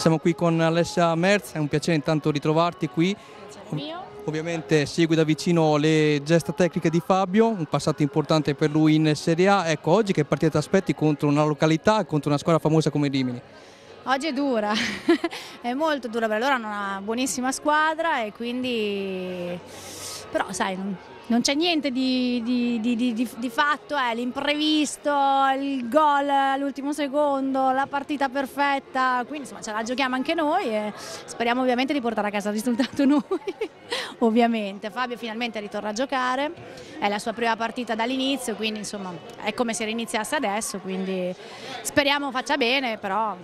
Siamo qui con Alessia Merz, è un piacere intanto ritrovarti qui. Mio? Ovviamente segui da vicino le gesta tecniche di Fabio, un passato importante per lui in Serie A. Ecco, oggi che partita ti aspetti contro una località contro una squadra famosa come Rimini? Oggi è dura, è molto dura perché loro hanno una buonissima squadra e quindi... però sai, non, non c'è niente di, di, di, di fatto, è l'imprevisto, il gol all'ultimo secondo, la partita perfetta, quindi insomma ce la giochiamo anche noi e speriamo ovviamente di portare a casa il risultato noi, ovviamente. Fabio finalmente ritorna a giocare, è la sua prima partita dall'inizio, quindi insomma è come se riniziasse adesso, quindi speriamo faccia bene, però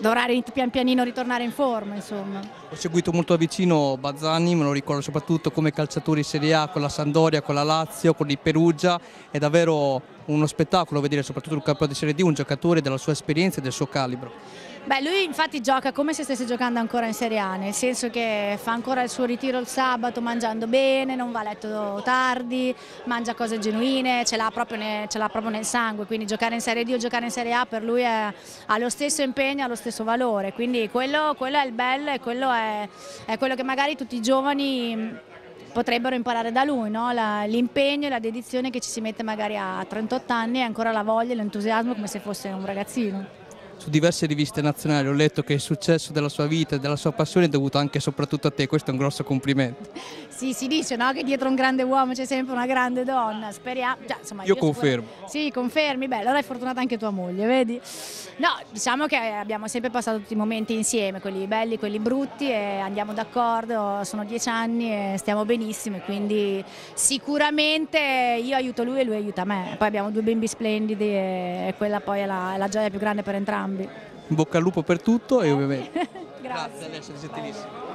dovrà pian pianino ritornare in forma. Insomma. Ho seguito molto da vicino Bazzani, me lo ricordo soprattutto come calciatore in Serie A con la Sandoria, con la Lazio, con il Perugia, è davvero uno spettacolo vedere soprattutto il capo di Serie D un giocatore della sua esperienza e del suo calibro. Beh, lui infatti gioca come se stesse giocando ancora in Serie A, nel senso che fa ancora il suo ritiro il sabato mangiando bene, non va a letto tardi, mangia cose genuine, ce l'ha proprio, proprio, nel sangue, quindi giocare in Serie D o giocare in Serie A per lui è, ha lo stesso impegno, ha lo stesso valore, quindi quello, quello è il bello e quello è, è quello che magari tutti i giovani potrebbero imparare da lui, no? l'impegno e la dedizione che ci si mette magari a 38 anni e ancora la voglia e l'entusiasmo come se fosse un ragazzino su diverse riviste nazionali ho letto che il successo della sua vita e della sua passione è dovuto anche e soprattutto a te, questo è un grosso complimento. Sì, si dice no? che dietro un grande uomo c'è sempre una grande donna, speriamo. Già, insomma, io, io confermo. Sì, confermi, beh, allora è fortunata anche tua moglie, vedi? No, diciamo che abbiamo sempre passato tutti i momenti insieme, quelli belli, quelli brutti e andiamo d'accordo, sono dieci anni e stiamo benissimo quindi sicuramente io aiuto lui e lui aiuta me. Poi abbiamo due bimbi splendidi e quella poi è la, è la gioia più grande per entrambi. In bocca al lupo per tutto e ovviamente... Grazie. Grazie, Alessia, gentilissimo.